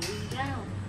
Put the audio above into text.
going down.